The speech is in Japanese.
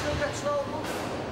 後ろが違う。